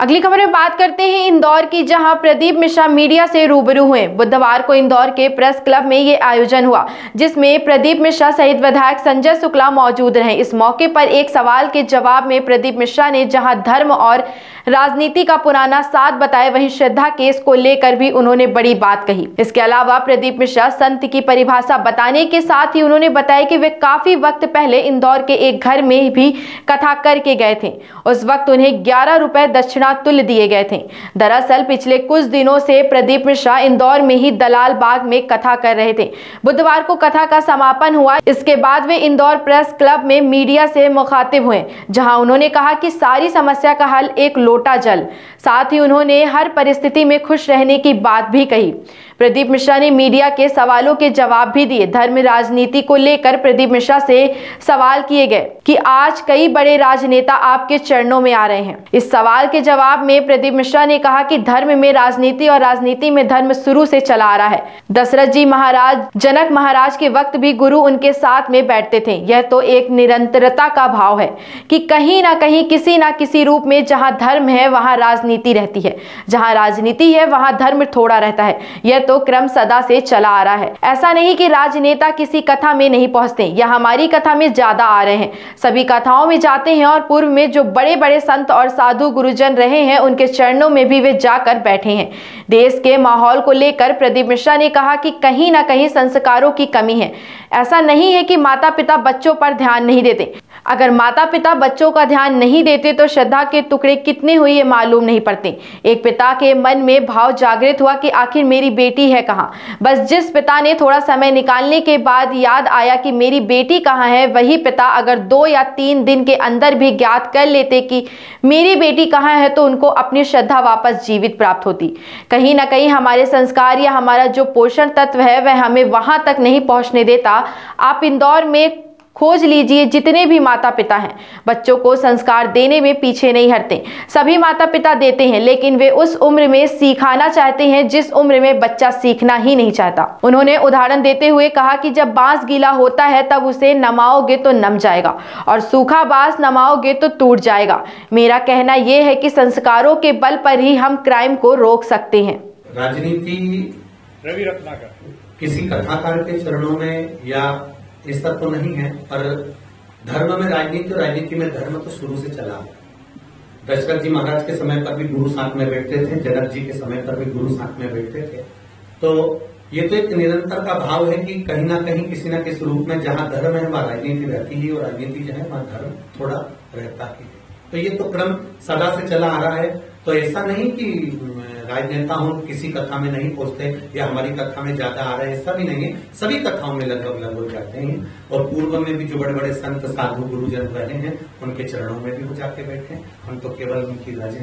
अगली खबर में बात करते हैं इंदौर की, जहाँ प्रदीप मिश्रा मीडिया से रूबरू हुए। बुधवार को इंदौर के प्रेस क्लब में ये आयोजन हुआ, जिसमें प्रदीप मिश्रा सहित विधायक संजय शुक्ला मौजूद रहे। इस मौके पर एक सवाल के जवाब में प्रदीप मिश्रा ने, जहाँ धर्म और राजनीति का पुराना साथ बताया, वहीं श्रद्धा केस को लेकर भी उन्होंने बड़ी बात कही। इसके अलावा प्रदीप मिश्रा संत की परिभाषा बताने के साथ ही उन्होंने बताया कि वे काफ़ी वक्त पहले इंदौर के एक घर में भी कथा करके गए थे। उस वक्त उन्हें ग्यारह रुपए दक्षिणा तुल्य दिए गए थे। दरअसल, पिछले कुछ दिनों से प्रदीप मिश्रा इंदौर में ही दलाल बाग में कथा कर रहे थे। बुधवार को कथा का समापन हुआ। इसके बाद वे इंदौर प्रेस क्लब में मीडिया से मुखातिब हुए, जहाँ उन्होंने कहा कि सारी समस्या का हल एक लोटा जल। साथ ही उन्होंने हर परिस्थिति में खुश रहने की बात भी कही। प्रदीप मिश्रा ने मीडिया के सवालों के जवाब भी दिए। धर्म राजनीति को लेकर प्रदीप मिश्रा से सवाल किए गए कि आज कई बड़े राजनेता आपके चरणों में आ रहे हैं। इस सवाल के जवाब में प्रदीप मिश्रा ने कहा कि धर्म में राजनीति और राजनीति में धर्म शुरू से चला आ रहा है। दशरथ जी महाराज, जनक महाराज के वक्त भी गुरु उनके साथ में बैठते थे। यह तो एक निरंतरता का भाव है कि कहीं ना कहीं, किसी ना किसी रूप में जहाँ धर्म है, वहाँ राजनीति रहती है। जहाँ राजनीति है, वहाँ धर्म थोड़ा रहता है। यह तो क्रम सदा से चला आ रहा है। ऐसा नहीं कि राजनेता किसी कथा में नहीं पहुँचते। यह हमारी कथा में ज़्यादा आ रहे हैं। सभी कथाओं में जाते हैं और पूर्व में जो बड़े बड़े संत और साधु गुरुजन रहे हैं, उनके चरणों में भी वे जाकर बैठे हैं। देश के माहौल को लेकर प्रदीप मिश्रा ने कहा कि कहीं ना कहीं संस्कारों की कमी है। ऐसा नहीं है कि माता पिता बच्चों पर ध्यान नहीं देते। अगर माता पिता बच्चों का ध्यान नहीं देते तो श्रद्धा के टुकड़े कितने हुए ये मालूम नहीं पड़ते। एक पिता के मन में भाव जागृत हुआ कि आखिर मेरी बेटी है कहाँ? बस जिस पिता ने थोड़ा समय निकालने के बाद याद आया कि मेरी बेटी कहाँ है, वही पिता अगर दो या तीन दिन के अंदर भी ज्ञात कर लेते कि मेरी बेटी कहाँ है तो उनको अपनी श्रद्धा वापस जीवित प्राप्त होती। कहीं ना कहीं हमारे संस्कार या हमारा जो पोषण तत्व है, वह हमें वहाँ तक नहीं पहुँचने देता। आप इंदौर में खोज लीजिए जितने भी माता पिता हैं। बच्चों को संस्कार देने में पीछे नहीं हटते। सभी माता पिता देते हैं लेकिन वे उस उम्र में सिखाना चाहते हैं जिस उम्र में बच्चा सीखना ही नहीं चाहता। उन्होंने उदाहरण देते हुए कहा कि जब बाँस गीला होता है तब उसे नमाओगे तो नम जाएगा और सूखा बाँस नमाओगे तो टूट जाएगा। मेरा कहना यह है कि संस्कारों के बल पर ही हम क्राइम को रोक सकते हैं। राजनीति रवि रत्नाकर। किसी कथाकार के चरणों में या तक तो नहीं है, पर धर्म में राजनीति, और राजनीति में धर्म तो शुरू से चला दशरथ जी महाराज के समय पर भी गुरु साथ में बैठते थे, जनक जी के समय पर भी गुरु साथ में बैठते थे। तो ये तो एक निरंतर का भाव है कि कहीं ना कहीं किसी ना किसी रूप में जहाँ धर्म है, वहाँ राजनीति रहती ही, और राजनीति जो है, वहाँ धर्म थोड़ा रहता ही है। तो ये तो क्रम सदा से चला आ रहा है। तो ऐसा नहीं कि राजनेता हो, किसी कथा में नहीं पहुँचते या हमारी कथा में ज़्यादा आ रहा है, ऐसा भी नहीं है। सभी कथाओं में लगभग लगभग जाते हैं। और पूर्व में भी जो बड़े बड़े संत, साधु, गुरुजन रहे हैं, उनके चरणों में भी वो जाके बैठे हम तो केवल उनकी रज